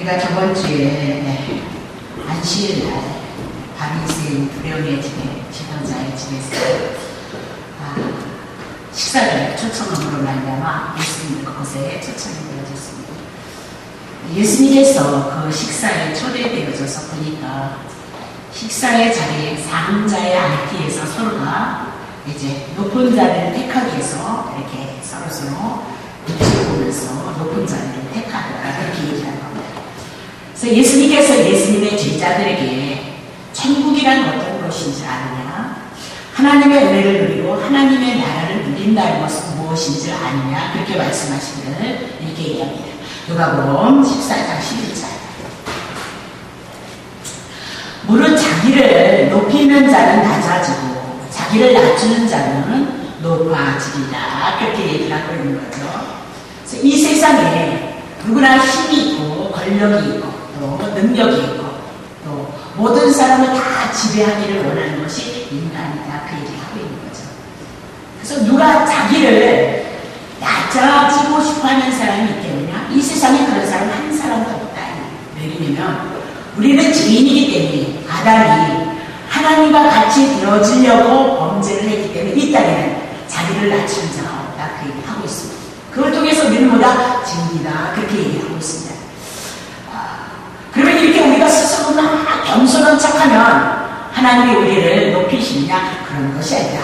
우리가 저번 주에 네, 안식일 날 바리새인 두려움의 집에 지도자의 집에서 아, 식사를 초청함으로 말미암아 예수님 그곳에 초청이 되어졌습니다. 예수님께서 그 식사에 초대되어져서 보니까 식사의 자리에 상자에 앉기 위해서 서로가 이제 높은 자리를 택하기 위해서 이렇게 서로서로 붙여보면서 높은 자리를 택하더라 그렇게 얘기하는 겁니다. 그래서 예수님께서 예수님의 제자들에게 천국이란 어떤 것인지 아느냐 하나님의 은혜를 누리고 하나님의 나라를 누린다는 것은 무엇인지 아느냐 그렇게 말씀하시기를 이렇게 얘기합니다. 누가복음 14장 11절 무릇 자기를 높이는 자는 낮아지고 자기를 낮추는 자는 높아지리라 그렇게 얘기를 하고 있는 거죠. 이 세상에 누구나 힘이 있고 권력이 있고 또 능력이 있고 또 모든 사람을 다 지배하기를 원하는 것이 인간이다 그 얘기를 하고 있는 거죠. 그래서 누가 자기를 낮아지고 싶어하는 사람이 있겠느냐? 이 세상에 그런 사람 한 사람도 없다. 왜냐면 우리는 죄인이기 때문에 아담이 하나님과 같이 되어지려고 범죄를 했기 때문에 이 땅에는 자기를 낮춘 자가 없다 그 얘기를 하고 있습니다. 그걸 통해서 우리는 뭐다? 진리다 그렇게 얘기하고 있습니다. 아, 그러면 이렇게 우리가 스스로 막 겸손한 척하면 하나님이 우리를 높이시느냐? 그런 것이 아니라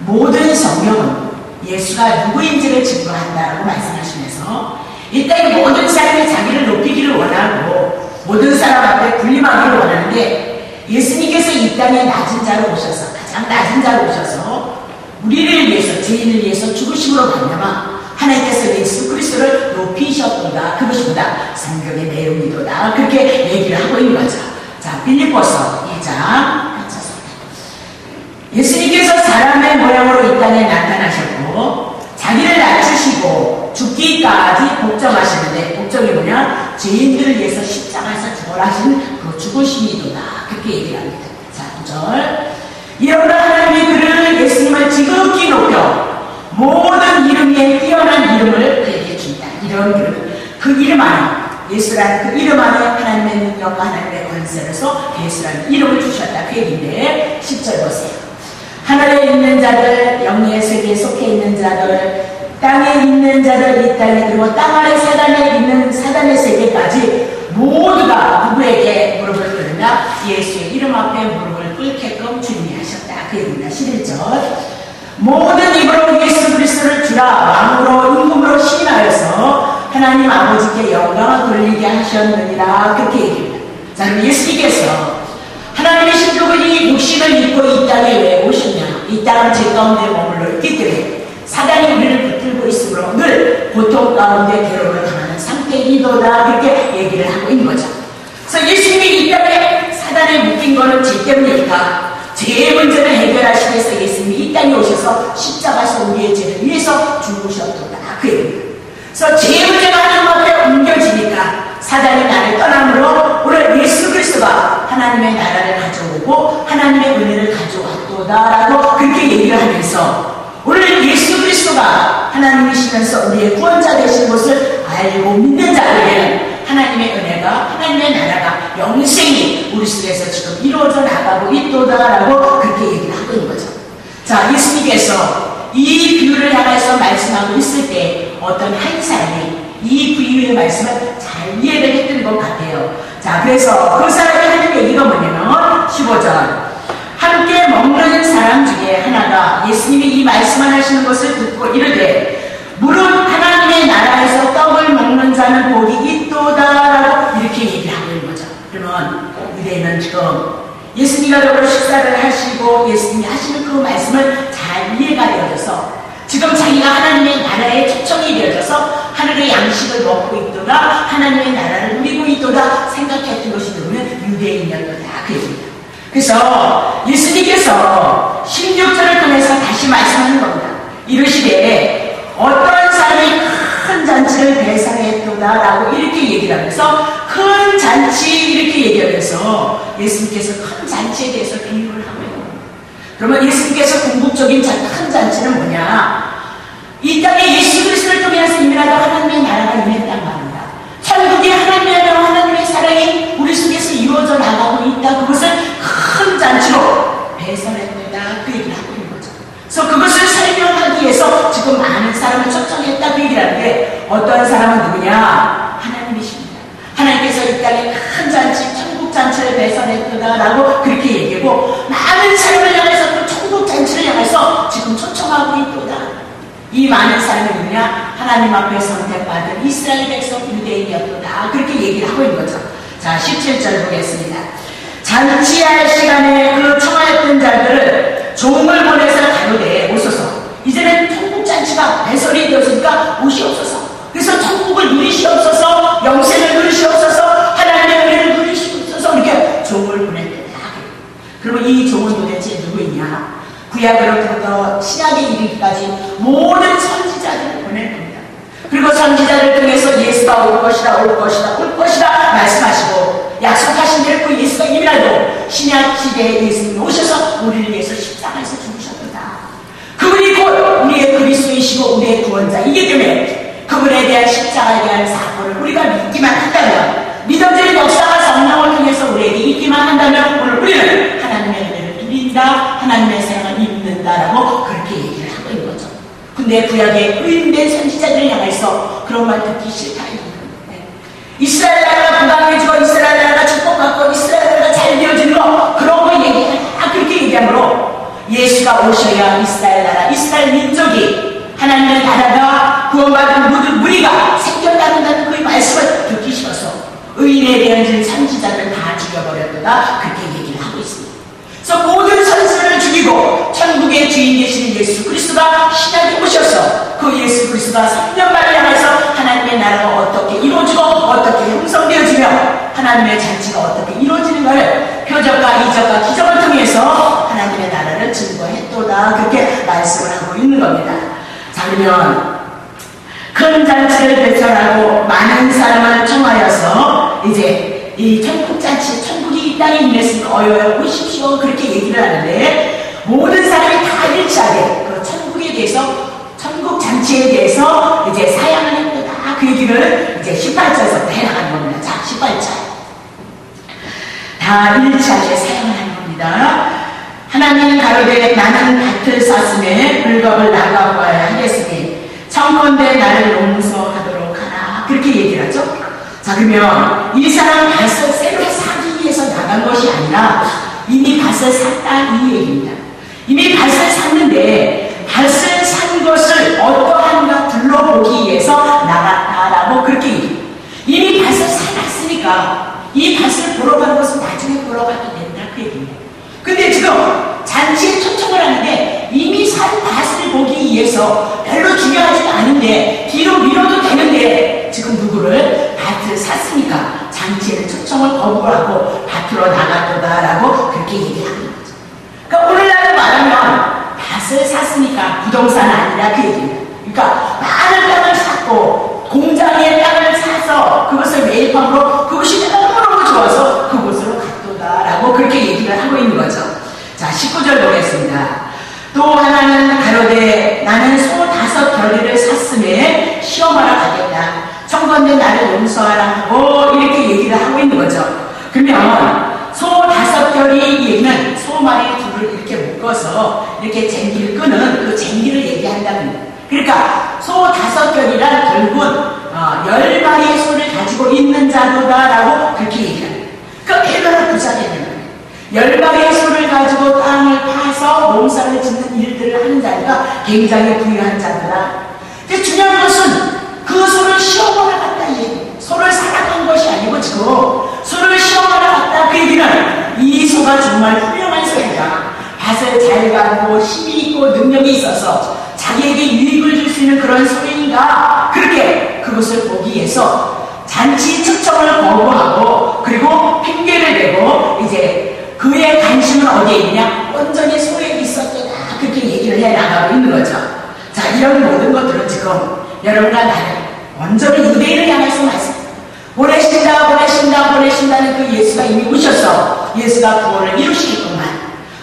모든 성경은 예수가 누구인지를 증거한다라고 말씀하시면서 이 땅의 모든 사람이 자기를 높이기를 원하고 모든 사람 앞에 군림하기를 원하는데 예수님께서 이 땅에 낮은 자로 오셔서 가장 낮은 자로 오셔서 우리를 위해서 죄인을 위해서 죽으심으로 말미암아 하나님께서 예수 그리스도를 높이셨도다. 그것이 보다. 성경의 내용이도다. 그렇게 얘기를 하고 있는 거죠. 자 빌립보서 2장 예수님께서 사람의 모양으로 이 땅에 나타나셨고 자기를 낮추시고 죽기까지 복종하시는데 복종이 뭐냐? 죄인들을 위해서 십자가에서 죽어라신 그 죽으심이도다. 그렇게 얘기를 합니다. 자 9절. 이러므로 하나님이 그를 예수님을 지극히 높여 모든 이름 위에 뛰어난 이름을 그에게 이름 그 이름 안에 예수라는 그 이름 안에 하나님의 능력과 하나님의 권세로서 예수라는 이름을 주셨다. 그 얘기인데 10절 보세요. 하늘에 있는 자들, 영의 세계에 속해 있는 자들, 땅에 있는 자들, 이 땅에 그리고 땅 아래 사단에 있는 사단의 세계까지 모두가 누구에게 무릎을 꿇느냐? 예수의 이름 앞에 무릎을 꿇게끔 주님이 하셨다. 그 얘기입니다. 11절. 모든 예수 주라 왕으로 임금으로 시인하여서 하나님 아버지께 영광을 돌리게 하셨느니라 그렇게 얘기합니다. 자 그럼 예수님께서 하나님의 신족이 육신을 입고 이 땅에 왜 오셨냐? 이 땅은 제 가운데 머물러 있기 때문에 사단이 우리를 붙들고 있으므로 늘 고통 가운데 괴로움을 당하는 상태이도다 그렇게 얘기를 하고 있는 거죠. 그래서 예수님이 이 땅에 사단에 묶인 거는 죄 때문이니까 죄의 문제를 해결하시기 위해서 예수님이 이 땅에 오셔서 십자가에서 우리의 죄를 위해서 죽으셨도다 그. 그래서 죄의 문제가 하나님 앞에 옮겨지니까 사단이 나를 떠남으로 오늘 예수 그리스도가 하나님의 나라를 가져오고 하나님의 은혜를 가져왔도다라고 그렇게 얘기를 하면서 오늘 예수 그리스도가 하나님이시면서 우리의 구원자 되신 것을 알고 믿는 자들에게는 하나님의 은혜가 하나님의 나라가 영생이 우리 속에서 지금 이루어져 나가고 있도다라고 그렇게 얘기를 하고 있는 거죠. 자 예수님께서 이 비유를 향해서 말씀하고 있을 때 어떤 한 사람이 이 비유의 말씀을 잘 이해를 했던 것 같아요. 자, 그래서 그 사람이 하는 얘기가 뭐냐면 15절. 함께 먹는 사람 중에 하나가 예수님이 이 말씀을 하시는 것을 듣고 이르되 무릇 하나님의 나라에서 떡을 먹는 자는 복이 있도다라고 이렇게 얘기하고 있는 거죠. 그러면 우리는 지금 예수님과 더불어 식사를 하시고 예수님이 하시는 그 말씀을 잘 이해가 되어져서 지금 자기가 하나님의 나라에 초청이 되어져서 하늘의 양식을 먹고 있도다 하나님의 나라를 누리고 있도다 생각했던 것이 누구는 유대인이었다 그 얘기입니다. 그래서 예수님께서 16절을 통해서 다시 말씀하는 겁니다. 이르시되 어떤 사람이 큰 잔치를 배상했도다라고 이렇게 얘기를 하면서 큰 잔치 이렇게 얘기하면서 예수님께서 큰 잔치에 대해서 비유를 하고요. 그러면 예수님께서 궁극적인 큰 잔치는 뭐냐? 이 땅에 예수 그리스도를 통해서 임하다 하나님의 나라가 임했단 말입니다. 천국의 하나님의 나라 하나님의 사랑이 우리 속에서 이루어져 나가고 있다. 그것을 큰 잔치로 떤 사람은 누구냐? 하나님이십니다. 하나님께서 이 땅에 큰 잔치, 천국 잔치를 배설했구나라고 그렇게 얘기하고 많은 사람을 향해서 그 천국 잔치를 향해서 지금 초청하고 있구나. 이 많은 사람이 누구냐? 하나님 앞에 선택받은 이스라엘 백성 유대인이었구나. 그렇게 얘기를 하고 있는 거죠. 자, 17절 보겠습니다. 잔치할 시간에 그 청하였던 자들을 종을 보내서. 이제는 잔치가 배설이 되었으니까 오시옵소서. 그래서 천국을 누리시옵소서, 영생을 누리시옵소서, 하나님의 은혜를 누리시옵소서 이렇게 종을 보냈다. 그리고 이 종은 도대체 누구이냐? 구약으로부터 신약에 이르기까지 모든 선지자들을 보낼 겁니다. 그리고 선지자를 통해서 예수가 올 것이다, 올 것이다, 올 것이다 말씀하시고 약속하신 대로 그 예수가 이미라도 신약 시대에 예수님이 오셔서 우리를 위해서 십자가에서. 그분이 곧 우리의 그리스도이시고 우리의 구원자 이기 때문에 그분에 대한 십자가에 대한 사건을 우리가 믿기만 한다면 믿어지는 역사가 성령을 통해서 우리에게 있기만 한다면 오늘 우리는 하나님의 은혜를 누린다 하나님의 사랑을 입는다라고 그렇게 얘기를 하고 있는 거죠 근데 구약의 의인된 선지자들을 향해서 그런 말 듣기 싫다 네. 이스라엘 나라가 부강해지고 이스라엘 나라가 축복받고 이스라엘 나라가 잘 되어지는 거 그런 거 얘기해 아 그렇게 얘기하므로 예수가 오셔야 이스라엘 나라 이스라엘 민족이 하나님의 나라가 구원받은 모든 무리가 생겨나는다는 그 말씀을 듣기 싫어서 의인에 대한 선지자들 다 죽여버렸다 그렇게 얘기를 하고 있습니다. 그래서 모든 선수를 죽이고 천국의 주인 되시는 예수 그리스도가 신약에 오셔서 그 예수 그리스도가 3년 만에 향해서 하나님의 나라가 어떻게 이루어지고 어떻게 형성되어지며 하나님의 잔치가 어떻게 이루어지는가를 표적과 이적과 기적을 통해서 하나님의 나라를 증거했도다 그렇게 말씀을 하고 있는 겁니다. 자 그러면 큰 잔치를 배설하고 많은 사람을 청하여서 이제 이 천국잔치, 천국이 이 땅에 임했으니까 어여여 오십시오 그렇게 얘기를 하는데 모든 사람이 다 일치하게 그 천국에 대해서 천국 잔치에 대해서 이제 사양을 했다 그 얘기를 이제 18절에서 해나가는 겁니다. 자, 18절 다 일치하게 사양을 하는 겁니다. 하나님 가로되 나는 밭을 쌌음에 불겁을 나가봐야 하겠으니 청건대 나를 용서하도록 하라 그렇게 얘기를 하죠. 자 그러면 이 사람 밭을 새로 사기 위해서 나간 것이 아니라 이미 밭을 샀다 이 얘기입니다. 이미 밭을 샀는데 밭을 산 것을 어떠한가 둘러보기 위해서 나갔다라고 그렇게 얘기해요. 이미 밭을 사놨으니까 이 밭을 보러 간 것은 나 중에 보러 가도 된다 그 얘기입니다. 근데 지금 잔치에 초청을 하는데 이미 산 밭을 보기 위해서 별로 중요하지도 않은데 뒤로 밀어도 되는데 지금 누구를 밭을 샀으니까 잔치에는 초청을 거부하고 밭으로 나갔다라고 그렇게 얘기하는 거죠. 그러니까 오늘날로 말하면 밭을 샀으니까 부동산 아니라 그 얘기입니다. 그러니까 많은 땅을 샀고 공장에 땅을 사서 그것을 매입함으로 그것이 너무너무 좋아서 갔도다 라고 그렇게 얘기를 하고 있는 거죠. 자, 19절 보겠습니다. 또 하나는 가로되 나는 소 다섯 결의를 샀음에 시험하러 가겠다. 청건된 나를 용서하라 하고 이렇게 얘기를 하고 있는 거죠. 그러면 소 다섯 결이 얘기는 소 마리 둘을 이렇게 묶어서 이렇게 쟁기를 끄는 그 쟁기를 얘기한다는 그러니까 소 다섯 결이란 결국은 어, 열 마리의 소를 가지고 있는 자도다라고 그렇게 얘기합니다. 그러니까 얼마나 부자겠냐면 열 마리의 소를 가지고 땅을 파서 농사를 짓는 일들을 하는 자가 굉장히 부유한 자더라. 근데 중요한 것은 그 소를 시험하러 갔다 얘기. 소를 사랑한 것이 아니고 지금 소를 시험하러 갔다 그 얘기는 이 소가 정말 훌륭한 소이다. 밭을 잘 가고 힘이 있고 능력이 있어서 자기에게 유익을 줄 수 있는 그런 소인가 그렇게 그것을 보기 위해서 잔치 측정을 거부하고 그리고 핑계를 대고 이제 그의 관심은 어디에 있냐? 온전히 소에 있었구나 그렇게 얘기를 해 나가고 있는 거죠. 자 이런 모든 것들은 지금 여러분과 나는 온전히 유대인을 향해서 말씀 보내신다 보내신다 보내신다는 그 예수가 이미 오셔서 예수가 구원을 이루시겠구만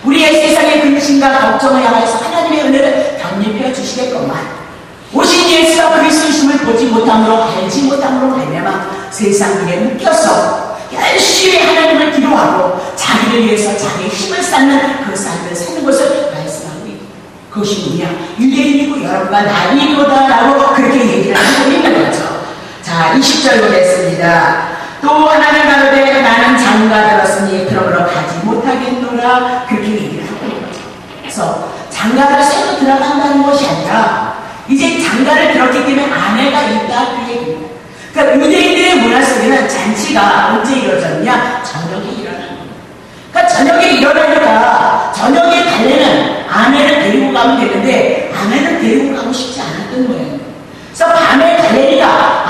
우리의 세상의 근심과 걱정을 향해서 하나님의 은혜를 덧입혀 주시겠구만 오신 예수가 그리스도심을 보지 못함으로 알지 못함으로 말미암아 세상 일에 묶여서 열심히 하나님을 기도하고 자기를 위해서 자기의 힘을 쌓는 그 삶을 사는 것을 말씀하고 있고 그것이 뭐냐? 유대인이고 여러분과 나이도다라고 그렇게 얘기를 하고 있는 거죠. 자, 20절 보겠습니다. 또 하나님 가로되 나는 장가 들었으니 그러므로 가지 못하겠노라 그렇게 얘기를 하고 있는 거죠. 그래서 장가를 새로 들어간다는 것이 아니라 이제 장가를 들었기 때문에 아내가 있다 그 얘기입니다. 그러니까 유대인들의 문화 속에는 잔치가 언제 이루어졌냐? 저녁에 일어나는 겁니다. 그러니까 저녁에 일어나니까 저녁에 달래는 아내를 데리고 가면 되는데 아내를 데리고 가고 싶지 않았던 거예요. 그래서 밤에 갈래니까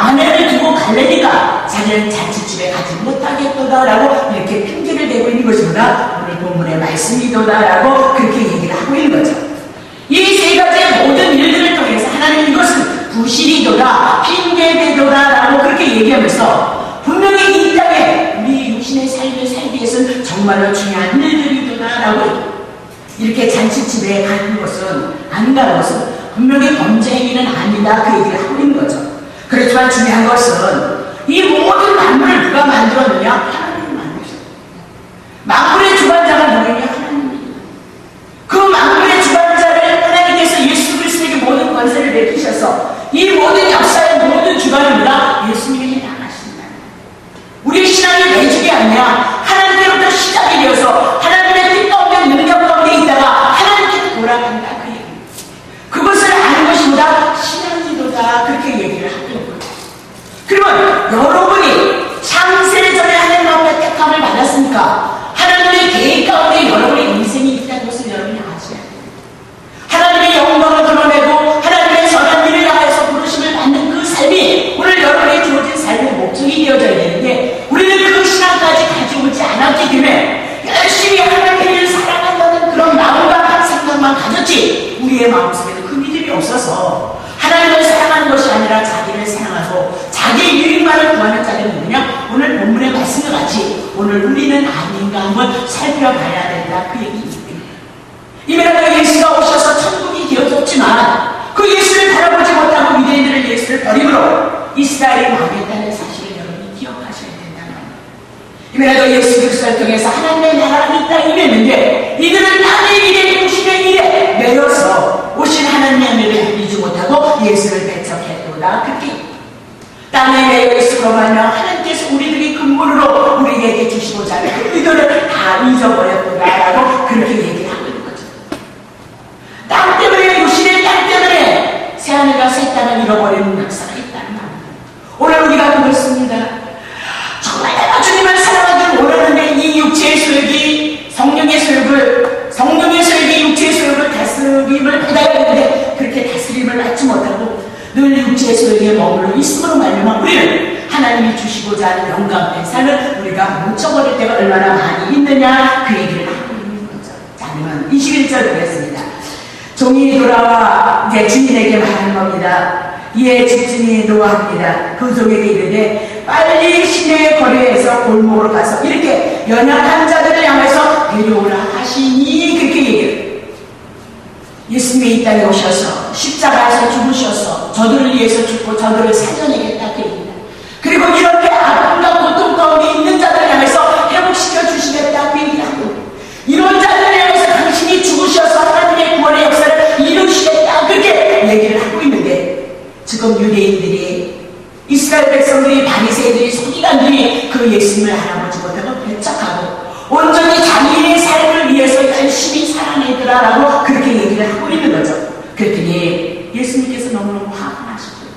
아내를 두고 갈래니까 자기는 잔치집에 가지 못하겠도다라고 이렇게 핑계를 대고 있는 것이구나 오늘 본문의 말씀이도다라고 그렇게 얘기를 하고 있는 거죠. 이 세 가지의 모든 일들을 통해서 하나님 이것은 부실이도다 핑계대도다라고 그렇게 얘기하면서 분명히 이 땅에 우리 육신의 삶을 살기 위해서는 정말로 중요한 일들이도다라고 이렇게 잔치집에 가는 것은 안 가는 것은 분명히 범죄 행위는 아니다 그 얘기를 하고 있는 거죠. 그렇지만 중요한 것은 이 모든 만물을 누가 만들었느냐? 하나님이 만드셨다. 만물의 주관자가 누구냐? 하나님입니다. 그 만물의 주관자를 하나님께서 예수 그리스도에게 모든 권세를 베푸셔서 이 모든 역사의 모든 주관을 누가 예수님이 나가신다. 우리 신앙이 내주게 아니라 하나님께로부터 시작이 되어서 하나님의 뜻 가운데 능력 가운데 있다가 하나님께 돌아간다 그 얘기. 그것을 아는 것이보다 신앙이도다 그렇게 얘기를 하고 있는 거예요. 그러면 여러분이 창세 전에 하나님 앞에 택함을 받았으니까 하나님의 계획 가운데 여러분의 인생이 있다는 것을 여러분이 아셔야 돼요. 하나님의 영광을 드러내고 하나님의 선한 일을 향해서 부르심을 받는 그 삶이 오늘 여러분의 주어진 삶의 목적이 되어져야 되는데 우리는 그 신앙까지 가져오지 않았기 때문에 열심히 하나님을 사랑한다는 그런 마음과 생각만 가졌지 우리의 마음속에는 그 믿음이 없어서 하나님을 사랑하는 것이 아니라 자기를 사랑하고 자기 유익만을 구하는 자들은 누구냐? 오늘 본문의 말씀과 같이 오늘 우리는 아닌가 한번 살펴봐야 된다 그 얘기입니다. 이메라가 예수가 오셔서 천국이 되어졌지만 그 예수를 바라보지 못하고 유대인들은 예수를 버림으로 이스라엘이 망했다는 사실을 여러분이 기억하셔야 된다는 겁니다. 이메라가 예수 그리스도를 통해서 하나님의 나라가 이 땅에 임했는데 이들은 땅의 일에 육신의 일에 매여서 오신 하나님의 은혜를 믿지 못하고 예수를 배척했도다 그렇게 땅에 매여 있으로 말면 하나님께서 우리들이 근본으로 우리에게 주시고자 하는 그 의도를 다 잊어버렸구나라고 그렇게 얘기를 하고 있는 거죠. 땅 때문에 육신의 땅 때문에 새하늘과 새 땅을 잃어버리는 말입니다. 오늘 우리가 그렇습니다. 정말 내가 주님을 사랑하기를 원하는데 이 육체의 소욕이 성령의 소욕을 성령의 소욕이 육체의 소욕을 다스림을 받아야 되는데 그렇게 다스림을 받지 못하고 늘 육체의 소욕에 머물러 있음으로 말미암아 우리는 하나님이 주시고자 하는 영광된 삶을 우리가 묻혀버릴 때가 얼마나 많이 있느냐 그 얘기를 하고 있는 거죠. 자, 그러면 21절 보겠습니다. 종이 돌아와 이제 주인에게 말하는 겁니다. 이에 집주인이 노합니다. 그 종에게 이르되 빨리 시내 거리에서 골목으로 가서 이렇게 연약한 자들을 향해서 데려오라 하시니 그렇게 얘기해요. 예수님이 이 땅에 오셔서 십자가에서 죽으셔서 저들을 위해서 죽고 저들을 살려내 백성들이 바리새인들이 서기관들이 그 예수님을 알아보지 못하고 배척하고 온전히 자기의 삶을 위해서 열심히 살아내더라라고 그렇게 얘기를 하고 있는 거죠. 그랬더니 예수님께서 너무너무 화가 나셨어요.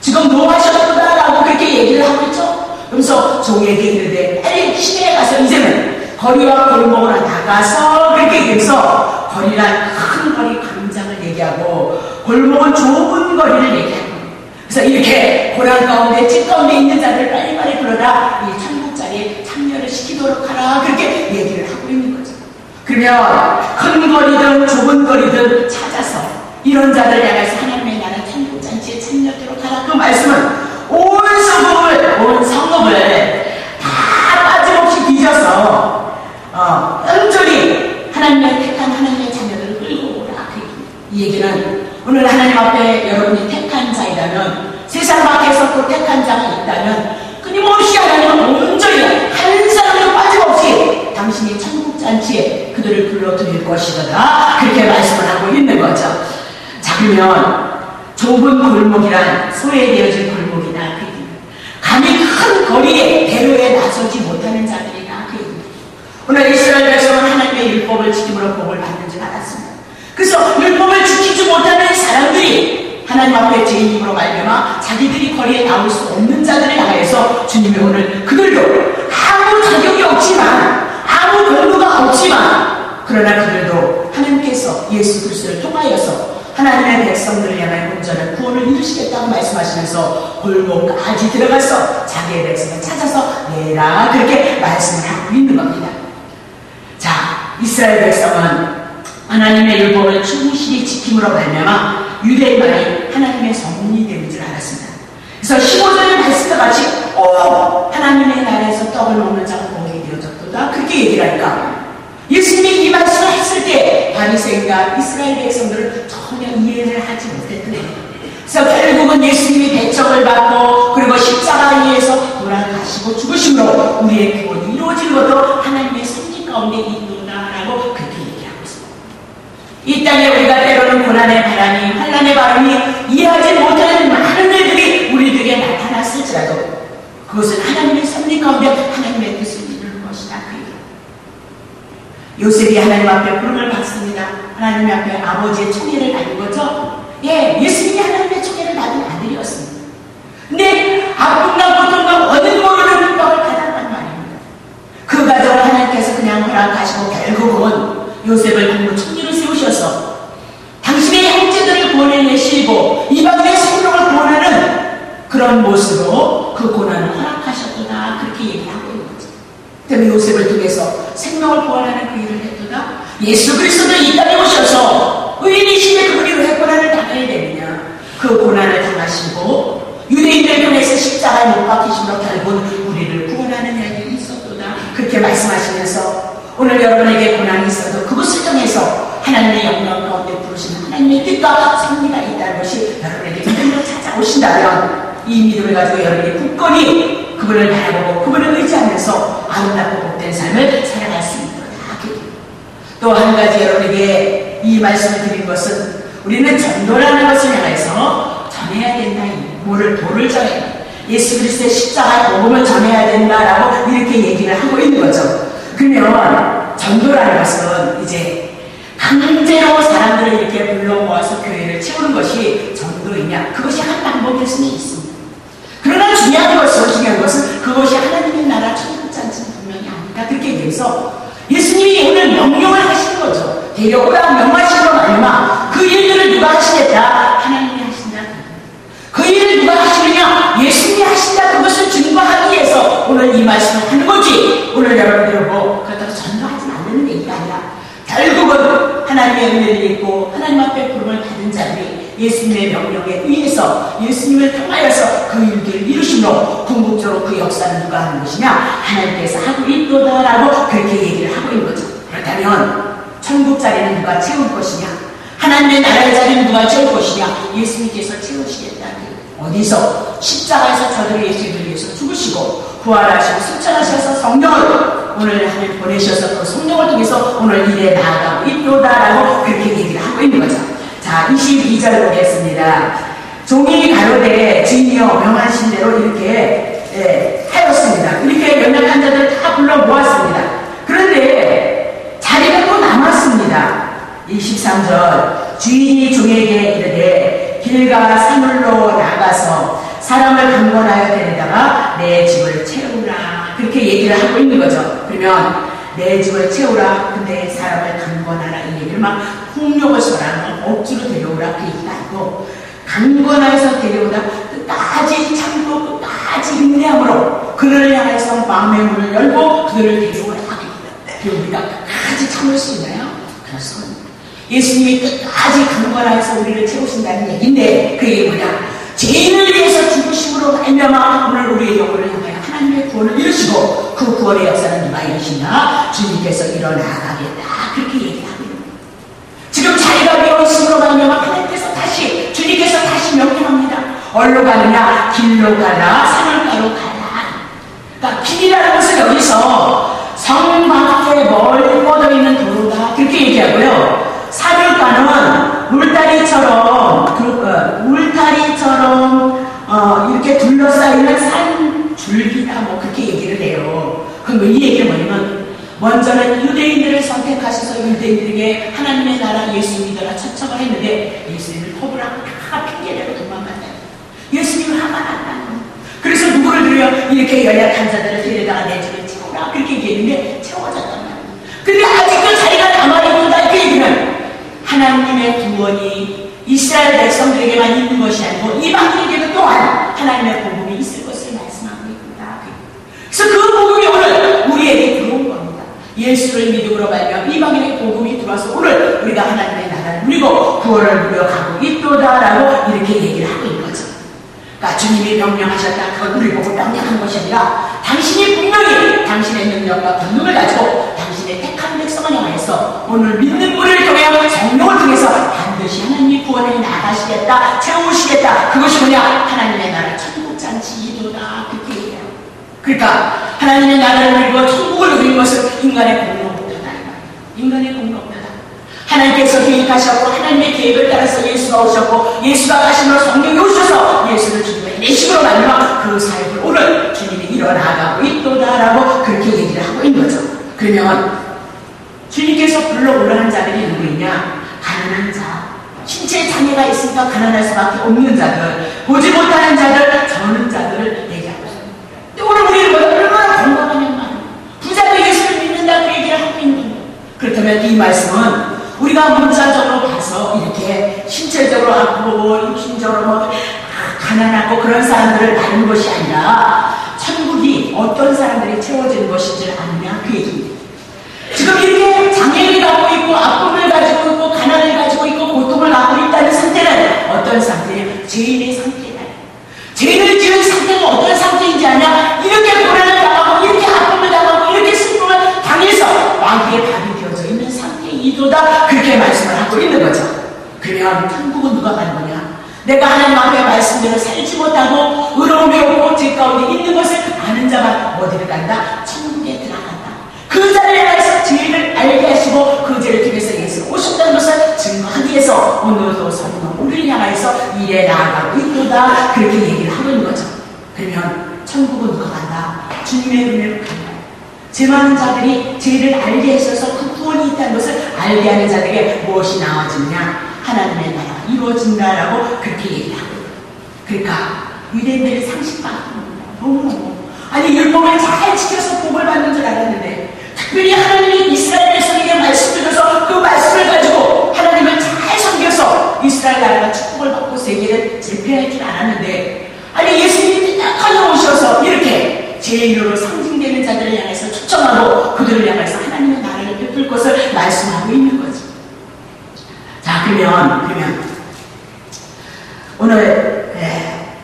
지금 노하셨구나라고 그렇게 얘기를 하고 있죠. 그래서 종에게 이르되 빨리 시내에 가서 이제는 거리와 골목으로 나가서 그렇게 얘기해서 거리란 큰 거리 광장을 얘기하고 골목은 좁은 거리를 얘기하고 그래서 이렇게 고난 가운데 집 가운데 있는 자들 빨리 빨리 불러라 이 천국 자리에 참여를 시키도록 하라 그렇게 얘기를 하고 있는 거죠. 그러면 큰 거리든 좁은 거리든 찾아서 이런 자들 향해서 하나님의 나라 천국 잔치에 참여하도록 하라 그 말씀은 온 성읍을 온 성읍을 다 빠짐없이 뒤져서 어, 온전히 하나님의 택한 하나님의 자녀들을 끌고 오라 그 얘기. 이 얘기는 오늘 하나님 앞에 여러분이 택한 자이라면 세상 밖에서 또 택한 자가 있다면 끊임없이 하나님은 온전히 한 사람도 빠짐없이 당신이 천국잔치에 그 그들을 불러드릴 것이다. 그렇게 말씀을 하고 있는 거죠. 자, 그러면 좁은 골목이란 소외되어진 골목이나 그 감히 큰 거리에 대로에 나서지 못하는 자들이나 그 얘기입니다. 오늘 이스라엘 백성은 하나님의 율법을 지킴으로 복을 받는 줄 알았습니다. 그래서 율법을 지키지 못하는 사람들이 하나님 앞에 죄인으로 말미암아 자기들이 거리에 나올 수 없는 자들을 향해서 주님이 오늘 그들도 아무 자격이 없지만 아무 권도가 없지만 그러나 그들도 하나님께서 예수 그리스도를 통하여서 하나님의 백성들을 향한 온전한 구원을 이루시겠다고 말씀하시면서 골목까지 들어가서 자기의 백성을 찾아서 내라 그렇게 말씀을 하고 있는 겁니다. 자, 이스라엘 백성은 하나님의 율법을 지킴으로 말미암아 유대인만이 하나님의 성문이 되는 줄 알았습니다. 그래서 15절의 말씀과 같이 오 하나님의 나라에서 떡을 먹는 자가 복이 되어졌도다 그렇게 얘기를 하니까 예수님이 이 말씀을 했을 때 바리새인과 이스라엘 백성들은 전혀 이해를 하지 못했거든요. 그래서 결국은 예수님이 배척을 받고 그리고 십자가 위에서 돌아가시고 죽으심으로 우리의 구원이 이루어지는 것도 하나님의 섭리 가운데 있노다라고 그렇게 얘기하고 있습니다. 이 땅에 고난의 바람이 환란의 바람이 이해하지 못하는 많은 일들이 우리들에게 나타났을지라도 그것은 하나님의 섭리 가운데 하나님의 뜻을 요셉이 하나님 앞에 부름을 받습니다. 하나님 앞에 아버지의 총애를 받은 거죠. 예, 예수님이 하나님의 총애를 받은 아들이었습니다. 근데 아픔과 고통과 어느 모르는 핍박을 받았단 말입니다. 그 가정을 하나님께서 그냥 허락하시고 결국은 요셉을 공무 총리로 세우셔서 당신의 형제들을 구원해내시고 이방인의 생명을 구원하는 그런 모습으로 그 고난을 허락하셨구나 그렇게 얘기하고 있는 거죠. 때문에 요셉을 통해서 생명을 구원하는 그 일을 했도다. 예수 그리스도 이 땅에 오셔서 의인이시에 그 우리로 고난을 당해야 되느냐. 그 고난을 당하시고 유대인들 통해서 십자가에 못 박히심으로 결국 우리를 구원하는 일이 있었도다. 그렇게 말씀하시면서 오늘 여러분에게 고난이 있어도 그것을 통해서 하나님의 영광 가운데 부르시는 하나님의 뜻과 성리가 있다는 것이 여러분에게 찾아오신다면 이 믿음을 가지고 여러분이 굳건히 그분을 바라보고 그분을 의지하면서 아름답고 복된 삶을 살아갈 수 있도록 또 한 가지 여러분에게 이 말씀을 드린 것은 우리는 전도라는 것을 향해서 전해야 된다. 뭐를 도를 전해 예수 그리스도의 십자가 복음을 전해야 된다라고 이렇게 얘기를 하고 있는 거죠. 그러면 전도라는 것은 이제 강제로 사람들을 이렇게 불러 모아서 교회를 채우는 것이 전도이냐? 그것이 한 방법일 수는 있습니다. 그러나 중요한 것은 중요한 것은 그것이 하나님의 나라 천국잔치는 분명히 아니다. 그렇게 얘기해서 예수님이 오늘 명령을 하신 거죠. 데려오라 명하시로 말마 그 일들을 누가 하시겠다? 하나님이 하신다. 그 일을 누가 하시느냐? 예수님이 하신다. 그것을 증거하기 위해서 오늘 이 말씀을 하는 거지. 오늘 여러분들 뭐 그렇다고 전도하지 말라는 얘기가 아니라 결국은 하나님의 은혜를 입고 하나님 앞에 부름을 받은 자들이 예수님의 명령에 의해서 예수님을 통하여서 그 일들을 이루심으로 궁극적으로 그 역사는 누가 하는 것이냐 하나님께서 하고 있도다라고 그렇게 얘기를 하고 있는 거죠. 그렇다면 천국 자리는 누가 채울 것이냐 하나님의 나라의 자리는 누가 채울 것이냐 예수님께서 채우시겠다. 어디서 십자가에서 저들의 예수님을 위해서 죽으시고 부활하시고 승천하셔서 성령을 오늘 하나님 보내셔서 그 성령을 통해서 오늘 일에 나아가고 있도다라고 그렇게 얘기를 하고 있는 거죠. 자, 22절 보겠습니다. 종이 가로되 주인이여 명하신 대로 이렇게 예, 하였습니다. 이렇게 연약한 자들 다 불러 모았습니다. 그런데 자리가 또 남았습니다. 23절 주인이 종에게 이르되 길과 사물로 나가서 사람을 강권하여 데려다가 내 집을 채우라 그렇게 얘기를 하고 있는 거죠. 그러면 내 집을 채우라 근데 사람을 강권하라 이 얘기를 막 폭력을 써라 억지로 데려오라 그 얘기가 아니고 강권하여서 데려오다 끝까지 참고 끝까지 인내함으로 그를 향해서 마음의 문을 열고 그들을 데려오라 우리가 끝까지 참을 수 있나요? 없습니다. 예수님이 끝까지 강권하여서 우리를 채우신다는 얘기인데 그게 뭐냐 죄인을 위해서 죽으심으로 말미암아 오늘 우리의 영혼을 향하여 하나님의 구원을 이루시고 그 구원의 역사는 누가 이루시나 주님께서 일어나가겠다 그렇게. 지금 배웠으므로 말미암아 하나님께서 다시 주님께서 다시 명령합니다. 어디로 가느냐 길로 가라 산을가로 가라 그러니까 길이라는 것은 여기서 성 밖에 멀리 뻗어 있는 도로가 얘기하고요. 사륙가는 울타리처럼 그, 어, 울타리처럼 어, 이렇게 둘러싸이는 산 줄기다 뭐 그렇게 얘기를 해요. 그럼 이 얘기는 뭐냐면 먼저는 유대인들을 선택하셔서 유대인들에게 하나님의 나라 예수 믿어라 초청을 했는데 예수님을 포부랑 다 핑계대고 도망갔다. 예수님 화가 났다. 그래서 누구를 들여 이렇게 연약한 자들을 데려다가 내 집에 채우라 그렇게 얘기했는데 채워졌단 말이에요. 근데 아직도 자기가 남아있는다 그 얘기는 하나님의 구원이 이스라엘 백성들에게만 있는 것이 아니고 이방인에게도 또한 하나님의 복음이 있을 것을 말씀하고 있다. 그래서 그 복음이 오늘 우리에게 들어온 겁니다. 예수를 믿음으로 말며 이방인의 복음이 들어와서 오늘 우리가 하나님의 나라를 누리고 구원을 누려가고 있도다라고 이렇게 얘기를 하고 있는 거죠. 그러니까 주님이 명령하셨다. 그건 우리 보고 명령한 것이 아니라 당신이 분명히 당신의 능력과 권능을 가지고 당신의 택한 백성을 향해서 오늘 믿는 우리를 통해 성령을 통해서 반드시 하나님이 구원해 나가시겠다. 채우시겠다. 그것이 뭐냐? 하나님의 나라 천국 잔치 이도다. 그렇게 얘기해요. 그러니까 하나님의 나라를 누리고 천국을 누리는 것은 인간의 공로보다다. 인간의 공로보다. 하나님께서 계획하셨고 하나님의 계획을 따라서 예수가 오셨고 예수가 가심으로 성령이 오셔서 예수를 주님의 내식으로 만들어 그 사역을 오늘 주님이 일어나가고 있도다라고 그렇게 얘기를 하고 있는 거죠. 그러면 주님께서 불러오라는 자들이 누구 있냐? 가난한 자, 신체 장애가 있으니까 가난할 수밖에 없는 자들, 보지 못하는 자들, 저는 자들을 얘기하고 있습니다. 오늘 우리는 뭐얼마나 건강하냐면 부자도 예수를 믿는다 그 얘기를 하고 있는 거예요. 그렇다면 이 말씀은 우리가 문자적으로 봐서 이렇게 신체적으로 아프고 육신적으로 뭐 가난하고 그런 사람들을 다는 것이 아니라 천국이 어떤 사람들이 채워지는 것인지를 아느냐 그 얘기입니다. 지금 이렇게 장애를 갖고 있고 아픔을 가지고 있고 가난을 가지고 있고 고통을 갖고 있다는 상태는 어떤 상태예요? 죄인의 상태다. 죄인을 지은 상태가 어떤 상태인지 아냐? 이렇게 고난을 당하고 이렇게 아픔을 당하고 이렇게 슬픔을 당해서 있는 상태 이도다 그렇게 말씀을 하고 있는 거죠. 그러면 천국은 누가 가는 거냐? 내가 하나님 앞에 말씀대로 살지 못하고 의로움이 없고 죄 가운데 있는 것을 아는 자만 어디를 간다? 천국에 들어간다. 그 자를 향해서 죄를 알게 하시고 그 죄를 통해서 예수 오셨다는 것을 증거하기 위해서 오늘도 성령 우리를 향해서 일에 나아가고 있도다 그렇게 얘기를 하고 있는 거죠. 그러면 천국은 누가 간다? 주님의 은혜로 간다. 죄 많은 자들이 죄를 알게 하셔서 그 구원이 있다는 것을 알게 하는 자들에게 무엇이 나와지느냐? 하나님의 나라가 이루어진다라고 그렇게 얘기하고 그러니까 유대인들이 상식밖에 너무너무. 아니 율법을 잘 지켜서 복을 받는 줄 알았는데 특별히 하나님이 이스라엘 백성에게 말씀드려서 그 말씀을 가지고 하나님을 잘 섬겨서 이스라엘 나라가 축복을 받고 세계를 제패할 줄 알았는데 아니 예수님이 딱 오셔서 이렇게 제1로로 상징되는 자들을 향해서 초청하고 그들을 향해서 것을 말씀하고 있는 거지. 자, 그러면, 그러면, 오늘, 네,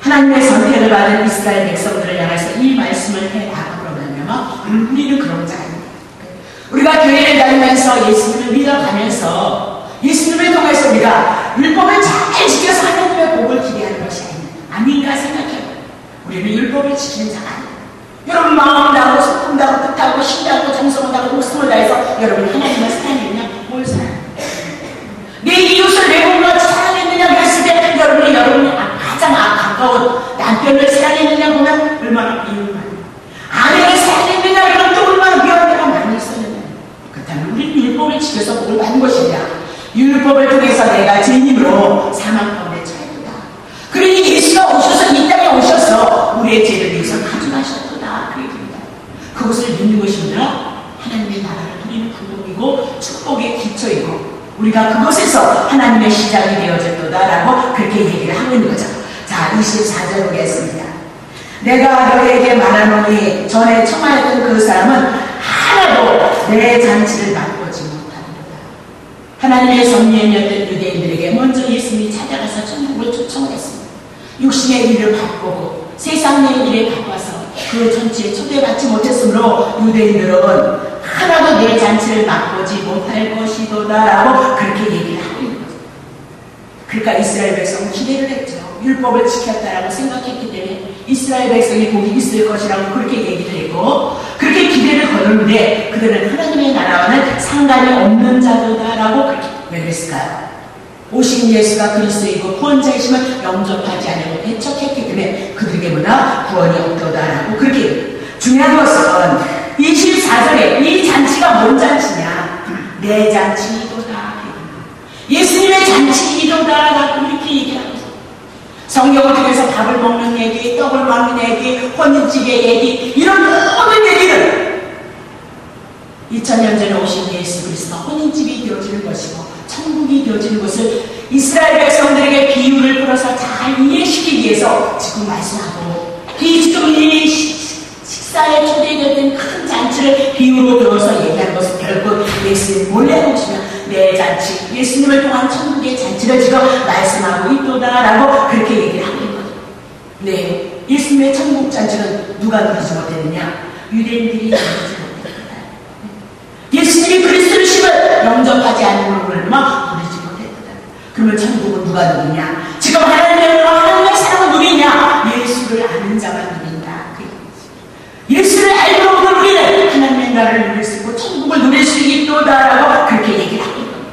하나님의 선택을 받은 이스라엘 백성들을 향해서 이 말씀을 해 나가 그러면, 우리는 그런 자입니다. 우리가 교회를 다니면서 예수님을 믿어가면서 예수님을 통해서 우리가 율법을 잘 지켜서 하나님의 복을 기대하는 것이 아닌가 생각해요. 우리는 율법을 지키는 자가 아니에요. 여러분 마음 다하고 소품 다하고 뜻하고 신다고 정성을 다하고 목숨을 다해서 여러분 하나님을 사랑했냐? 뭘 사랑해? 내 이웃을 내 몸같이 사랑했느냐? 그랬을 때 여러분이 여러분이 가장 가까운 남편을 사랑했느냐? 보면 얼마나 미움을 아내를 사랑했느냐? 그러면 또 얼마나 미워한 데가 많이 있었느냐? 그렇다면 우리는 율법을 지켜서 복을 받는 것이냐? 율법을 통해서 내가 죄인으로 사망 가운데 처해도다 그러니 예수가 오셔서 이 땅에 오셔서 우리의 죄를 위해서 가져가셨도다 그 얘기입니다 그것을 믿는 것입니다 하나님의 나라를 누리는 부동이고 축복의 기초이고 우리가 그곳에서 하나님의 시작이 되어졌도다라고 그렇게 얘기를 하고 있는 거죠. 자, 24절 보겠습니다. 내가 너에게 말하노니 전에 청하였던 그 사람은 하나도 내 잔치를 맛보지 못하리로다. 하나님의 성령이었던 유대인들에게 먼저 예수님이 찾아가서 천국을 초청을 했습니다. 육신의 일을 바꾸고 세상의 일에 바꿔서 그 전체에 초대받지 못했으므로 유대인들은 하나도 내 잔치를 맛보지 못할 것이도다라고 그렇게 얘기를 하고 있는 거죠. 그러니까 이스라엘 백성은 기대를 했죠. 율법을 지켰다라고 생각했기 때문에 이스라엘 백성이 복이 있을 것이라고 그렇게 얘기를 했고 그렇게 기대를 거뒀는데 그들은 하나님의 나라와는 상관이 없는 자도다라고 그렇게 왜 그랬을까요? 오신 예수가 그리스도이고 구원자이심을 영접하지 않으고 배척했기 때문에 그들에게 뭐나 구원이 없도다라고 그렇게 중요한 것은 24절에 이 잔치가 뭔 잔치냐? 내 잔치이도다. 예수님의 잔치이도다라고 이렇게 얘기하고 성경을 통해서 밥을 먹는 얘기, 떡을 먹는 얘기, 혼인집의 얘기 이런 모든 얘기를 2000년 전에 오신 예수 그리스도 혼인집이 되어지는 것이고 천국이 되어지는 것을 이스라엘 백성들에게 비유를 풀어서 잘 이해시키기 위해서 지금 말씀하고 그리스도인이 식사에 초대되었던 큰 잔치를 비유로 들어서 얘기하는 것은 결국 예수님 몰래 오시면 내 잔치, 예수님을 통한 천국의 잔치를 지금 말씀하고 있도다라고 그렇게 얘기를 하고 있거든요. 네, 예수님의 천국 잔치는 누가 누리지 못했느냐? 유대인들이 누리지 예수님이 그리스도를 심을 영접하지 않는 걸만 누리지 못했다. 그러면 천국은 누가 누리냐? 지금 하나님의 하나님의 사랑을 누리냐? 예수를 아는 자만 누린다. 그 예수를 알고 누리는 하나님의 나라를 누릴 수 있고 천국을 누릴 수 있도다라고 그렇게 얘기를 하고 있거든요.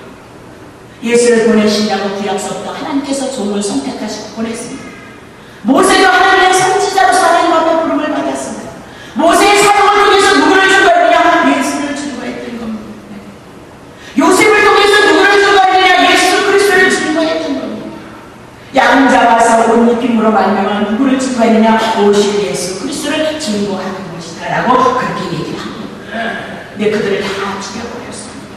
예수를 보내신다고 구약서부터 하나님께서 종을 선택하시고 보냈습니다. 모세도 하나님의 선지자로서 하나님 앞에 부름을 받았습니다. 모세의 사명을 통해서 누구를 주거했느냐? 예수를 주거했던 겁니다. 요셉을 통해서 누구를 주거했느냐? 예수 그리스도를 주거했던 겁니다. 양자와서 옷 입힘으로 말미암아 주거했느냐? 오실 예수 그리스도를 증거하는 것이다 라고 그렇게 얘기를 합니다. 네, 그들을 다 죽여버렸습니다.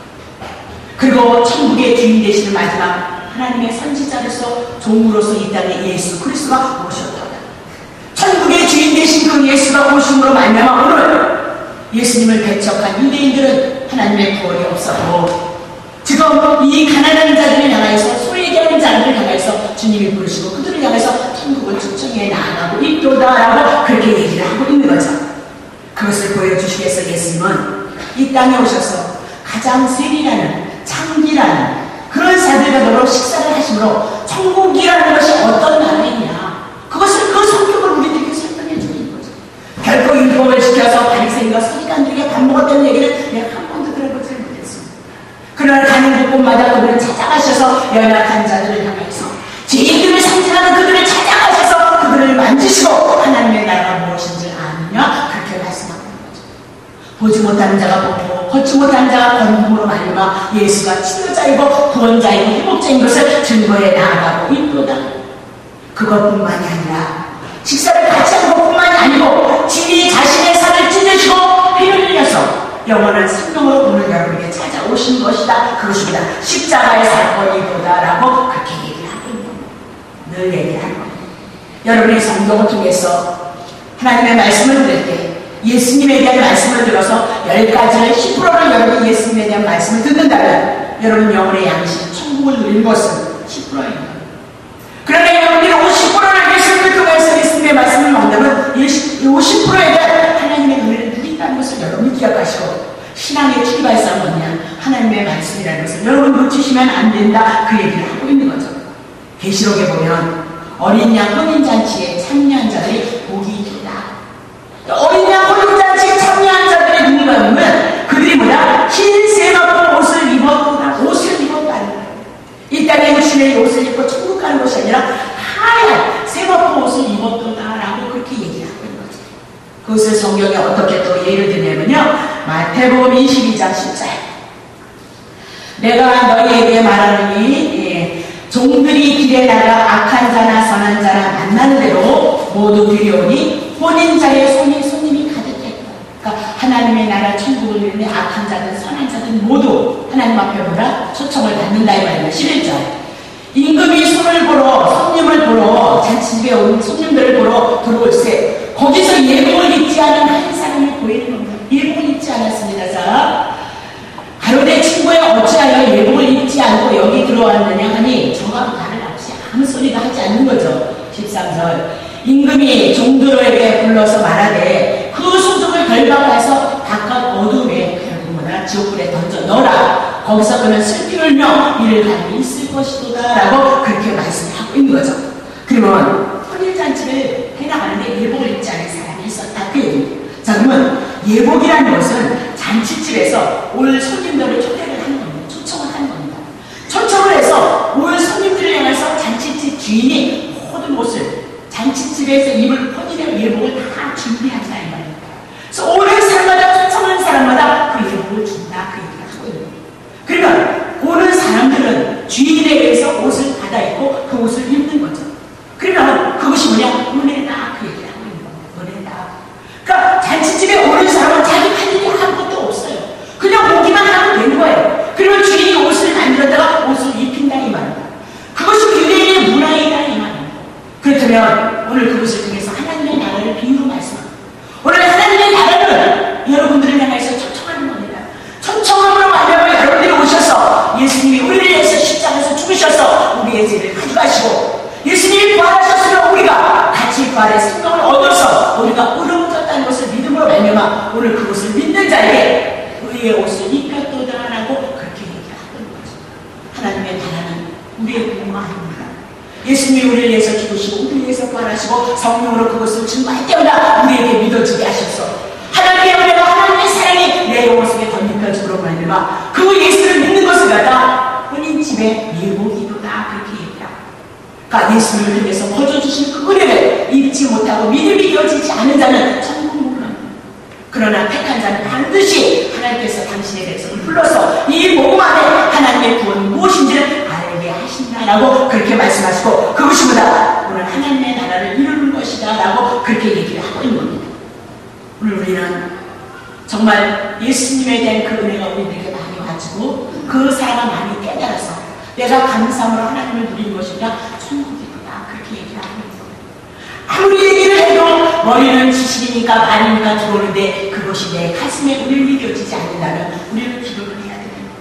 그리고 천국의 주인 되시는 마지막 하나님의 선지자로서 종으로서 이 땅에 예수 그리스도가 오셨다. 천국의 주인 되신 그 예수가 오심으로 말미암아 오늘 예수님을 배척한 유대인들은 하나님의 구원이 없었고 지금 이 가난한 자들을 향하여서 소외되는 자들을 향하여서 주님이 부르시고 그들을 향해서 천국을 초청해 나아가고 있도다라고 그렇게 얘기를 하고 있는 거죠. 그것을 보여주시기 위해서 예수님은 이 땅에 오셔서 가장 세리라는 창기라는 그런 자들과 너로 식사를 하심으로 천국이라는 것이 어떤 나라이냐 그것을 그 성격을 우리들에게 설명해 주는 거죠. 결코 율법을 지켜서 바리새인과 서기관들에게 밥 먹었다는 얘기를 내가 한 번도 들어보지 못했습니다. 그러나 가는 곳곳마다 그들을 찾아가셔서 연약한 자들을 향해서 죄인들을 상징하는 그들을 찾아가셔서 그들을 만지시고 하나님의 나라가 무엇인지 아느냐 그렇게 말씀하는 거죠. 보지 못하는 자가 보고 걷지 못하는 자가 걷음으로 말미암아 예수가 치료자이고 구원자이고 회복자인 것을 증거해 나아가고 있도다. 그것뿐만이 아니라 식사를 같이 하는 것뿐만이 아니고 진이 자신의 살을 찢으시고 피를 흘려서 영원한 생명으로 오늘 여러분에게 찾아오신 것이다. 그것입니다. 십자가의 사건이보다라고 그렇게 얘기를 하고 있는. 늘 얘기하는 겁니다. 여러분의 성경을 통해서 하나님의 말씀을 들을 때 예수님에 대한 말씀을 들어서 열 가지를 10%를 여러분 예수님에 대한 말씀을 듣는다면 여러분 영혼의 양식, 천국을 누린 것은 10%입니다. 그러나 여러분이 50%를 예수님을 통해서 예수님의 말씀을 만나면 50%에 대한 하나님의 은혜를 누린다는 것을 여러분이 기억하시고 신앙의 출발사는 뭐냐? 하나님의 말씀이라는 것을 여러분 놓치시면 안 된다. 그 얘기를 하고 있는 거죠. 계시록에 보면 어린 양 혼인잔치에 참여한 자들이 복이 있다. 어린 양 오시는 옷을 입고 천국 가는 것이 아니라 하얀 세마포 옷을 입었다라고 그렇게 얘기를 하고 있는 거죠. 그것을 성경에 어떻게 또 예를 들냐면요. 마태복음 22장 10절. 내가 너희에게 말하노니 예, 종들이 길에 나가 악한 자나 선한 자나 만나는 대로 모두 들여오니 혼인자의 손이 손님이 가득했다. 그러니까 하나님의 나라 천국을 누리는 악한 자든 선한 자든 모두 하나님 앞에 보라 초청을 받는다 이 말이야. 11절. 임금이 손을 보러 손님을 보러 잔치집에 온 손님들을 보러 들어올세 거기서 예복을 입지 않은 한 사람이 보이는 겁니다. 예복을 입지 않았습니다. 자 가로대 친구에 어찌하여 예복을 입지 않고 여기 들어왔느냐 하니 저가 말을 없이 아무 소리도 하지 않는 거죠. 13절 임금이 종들에게 불러서 말하되 그 소득을 결박해서 바깥 어둠에 결국은 지옥불에 던져 넣어라. 거기서 그는 슬피 울며 이를 가지고 있을 것이다 라고 그렇게 말씀하고 있는 거죠. 그러면 혼인잔치를 해나가는데 예복을 입지 않은 사람이 있었다. 그 얘기입니다. 자 그러면 예복이라는 것은 잔치집에서 올 손님들을 초대를 하는 겁니다. 초청을 하는 겁니다. 초청을 해서 올 손님들을 향해서 잔치집 주인이 모든 옷을 잔치집에서 입을 혼인의 예복을 다 준비한다 이 말입니다. 그래서 오는 사람마다 초청하는 사람마다 그 예복을 준다 그 얘기를 하고 있는 거예요. 그러면 오는 사람들은 주인에 의해서 옷을 받아 입고 그 옷을 입는 거죠. 그러면 그것이 뭐냐? 은혜다 그 얘기를 하고 있는 겁니다. 은혜다. 그러니까 잔치집에 오는 사람은 자기 할 일이 아무것도 없어요. 그냥 오기만 하면 되는 거예요. 그러면 주인이 옷을 만들었다가 옷을 입힌다 이 말입니다. 그것이 유대인의 문화이다 이 말입니다. 그렇다면 오늘 그것을 통해서 하나님의 나라를 비유로 말씀합니다. 오늘 하나님의 나라를 여러분들을 향해서 초청하는 겁니다. 초청함으로 말하면 여러분들이 오셔서 예수님이 우리를 위해서 십자가에서 죽으셔서 우리의 죄를 가져가시고 예수님이 부활하셨으면 우리가 같이 부활의 생명을 얻어서 우리가 얻어묻었다는 것을 믿음으로 말미암아 오늘 그것을 믿는 자에게 의의 옷을 입혔도다라고 그렇게 얘기하고 있는 거죠. 하나님의 나라는 우리의 공화 아닙니다. 예수님이 우리를 위해서 죽으시고 우리를 위해서 부활하시고 성령으로 그것을 증거할 때마다 우리에게 믿어지게 하셔서 하나님의 은혜와 하나님의 사랑이 내 영혼 속에 덧입혀지므로 말미암아 그 예수를 믿는 것을 갖다 혼인집에 예복이도다 그렇게 예수를 통해서 거저주신 그 은혜를 입지 못하고 믿음이 이어지지 않은 자는. 그러나 택한 자는 반드시 하나님께서 당신의 백성을 불러서 이몸 안에 하나님의 구원이 무엇인지를 알게 하신다라고 그렇게 말씀하시고 그것이 보다 오늘 하나님의 나라를 이루는 것이다 라고 그렇게 얘기를 하고 있는 겁니다. 우리는 정말 예수님에 대한 그 은혜가 우리에게 많이 와지고 그 사랑을 많이 깨달아서 내가 감사함으로 하나님을 누리는 것이다 천국이구나 그렇게 얘기를 하고 겁니다. 아무리 얘기를 해도 머리는 지식이니까 많으니까 들어오는데 그것이 내 가슴에 우리를 믿겨지지 않는다면 우리는 기도를 해야 됩니다.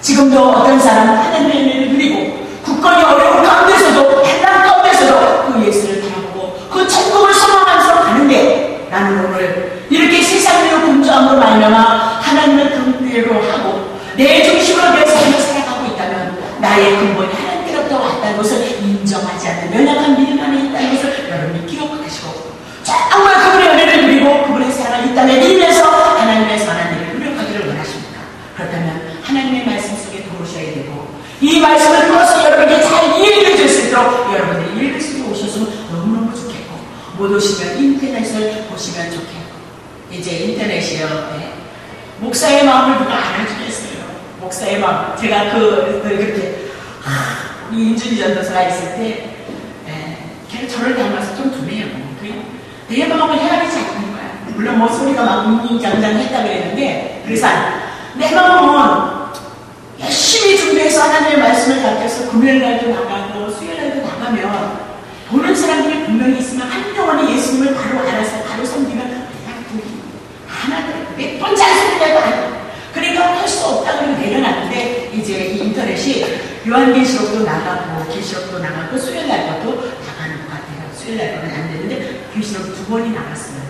지금도 어떤 사람은 하나님의 은혜를 누리고 국권이 어려운 가운데서도 해당 가운데서도 그 예수를 바라보고 그 천국을 소망하면서 가는데 나는 오늘 이렇게 세상으로 분주함으로 말미암아 하나님을 등대로 하고 내 중심으로 내 삶을 살아가고 있다면 나의 근본이 하나님께로부터 왔다는 것을 인정하지 않는 연약한 믿음 안에 있다는 것을 여러분이 기억하시고 정말 그분의 은혜를 누리고 그분의 사랑을 이 땅에 믿으면서 하나님의 선한 일을 누려가기를 원하십니까? 그렇다면 하나님의 말씀 속에 들어오셔야 되고 이 말씀을 들어서 여러분에게 잘 이해해 수 있도록 여러분들이 읽을 수 오셨으면 너무너무 좋겠고 못 오시면 인터넷을 보시면 좋겠고 이제 인터넷이요 네. 목사의 마음을 누가 알아주겠어요? 목사의 마음. 제가 그, 그 그렇게 하, 우리 인준이 전도사가 있을 때 예, 걔는 저를 닮아서 좀 둔해요. 그내 마음을 헤아리지 않는 거야. 물론 뭐 소리가 막 웅웅장장 했다 그랬는데 그래서 내 마음은 열심히 준비해서 하나님의 말씀을 가르쳐서 금요일날도 나가고 수요일날도 나가면 보는 사람들이 분명히 있으면 한 영혼이 예수님을 바로 알아서 바로 섬기면 그냥 둘이 하나도 몇번 잔소리라도 안 해. 그러니까 할 수 없다 그러고 내려놨는데 이제 이 인터넷이 요한계시록도 나가고 계시록도 나가고 수요일날 것도 나가는 것 같아요. 수요일날 거는 안 되는데 계시록 두 번이 나갔어요.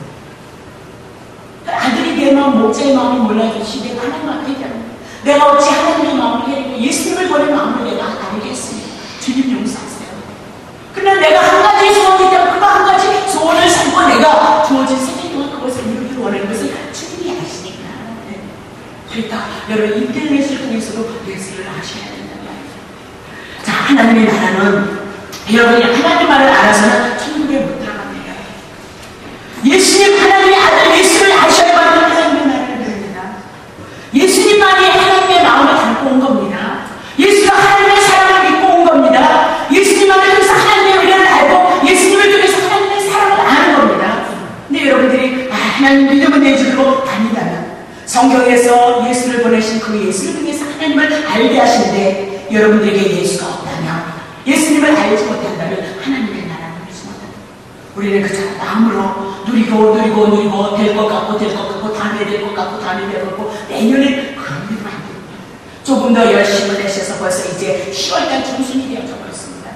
아들이 내 마음, 목자의 마음을 몰라주시 내가 하나님 앞에 얘기하는 내가 어찌 하나님의 마음을 헤리고 예수님을 버린 마음을 내가 알겠습니다. 주님 용서하세요. 그러나 내가 한 가지 소원이 있다면 그거 한 가지 소원을 삼고 내가 주어진 생애 동안 그것을 이루기 원하는 것을 주님이 아시니까. 네. 그러니까 여러분 인터넷을 통해서도 예수를 아셔야 된단 말이에요. 자, 하나님의 나라는 여러분이 하나님 말을 알아서는 천국에 못 들어갑니다. 예수님 하나님의 아들 예수를 아셔야만 하나님의 나라를 누립니다. 예수님만이 하나님의 마음을 담고 온 겁니다. 예수가 하나님의 사랑을 믿고 온 겁니다. 예수님만을 통해서 하나님의 은혜를 알고 예수님을 통해서 하나님의 사랑을 아는 겁니다. 근데 여러분들이 아, 하나님 믿음을 내주고 다니다면 성경에서 예수를 보내신 그 예수를 통해서 하나님을 알게 하시는데 여러분들에게 예수가 없다면 예수님을 알지 못한다면 하나님의 나라를 누리지 못한다. 우리는 그저 마음으로 누리고 누리고 누리고 될 것 같고 될 것 같고 다음에 될 것 같고 다음에 될 것 같고 내년에 그런 일은 안 됩니다. 조금 더 열심을 내셔서 벌써 이제 10월달 중순이 되어져 버렸습니다.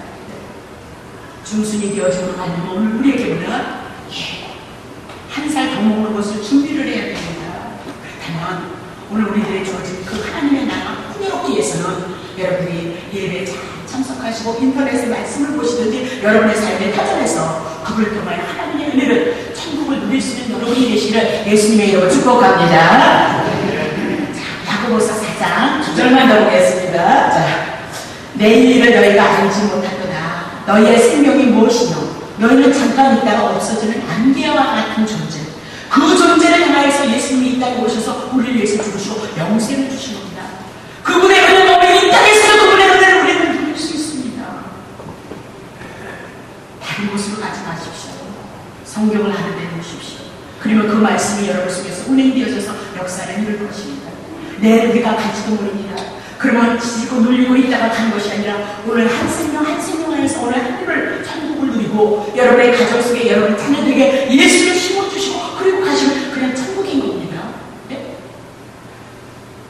중순이 되어지는 하나님 오늘 우리에게는 예, 한살 더 먹는 것을 준비를 해야 됩니다. 그렇다면 오늘 우리들의 주어진 그 하나님의 나라 풍요롭기 위해서는 여러분들이 예배에 잘 참석하시고 인터넷에 말씀을 보시든지 여러분의 삶에 터전해서 그걸 통하여 하나님의 은혜를 천국을 누릴 수 있는 여러분이 되시를 예수님의 이름으로 축복합니다. 야고보서 4장 9절만 더 보겠습니다. 자, 내일을 너희가 알지 못하거나 너희의 생명이 무엇이뇨? 너희는 잠깐 있다가 없어지는 안개와 같은 존재. 그 존재를 향하여서 예수님이 이 땅에 오셔서 우리를 위해서 죽으시고 영생을 주신 겁니다. 그분의 은혜가 이 땅에서 그분의 은혜를 우리는 누릴 수 있습니다. 다른 곳으로 가지 마십시오. 성경을 하는 데 보십시오. 그리고 그 말씀이 여러분 속에서 운행되어져서 역사를 이룰 것입니다. 내일 우리가 갈지도 모릅니다. 그러면 지고 눌리고 있다가 간 것이 아니라 오늘 한 생명 한 생명 안에서 오늘 하루를 천국을 누리고 여러분의 가정 속에 여러분 자녀들에게 예수를 심어주시고 그리고 가시면 그냥 천국인 겁니다. 네?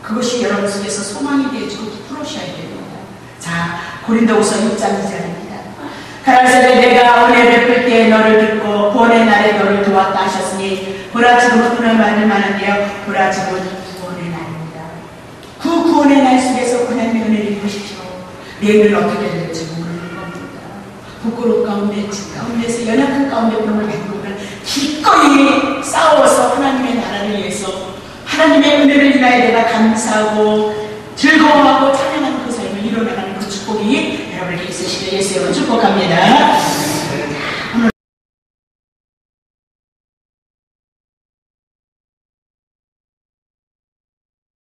그것이 여러분 속에서 소망이 되어지고 풀어셔야 됩니다. 자, 고린도후서 6장 2절입니다. 가라사대 내가 은혜 베풀 때 너를 듣고 구원의 날에 너를 도왔다 하셨으니 보라 지금은 은혜 많을 만한데요. 보라 지금은 구원의 날입니다. 그 구원의 날 속에서 하나님의 은혜를 입으십시오. 내일은 어떻게 될지 모르는 겁니다. 부끄러운 가운데, 집 가운데서 연약한 가운데 병을 받고는 기꺼이 싸워서 하나님의 나라를 위해서 하나님의 은혜를 인하여 내가 감사하고 즐거워하고 여러분 축복합니다.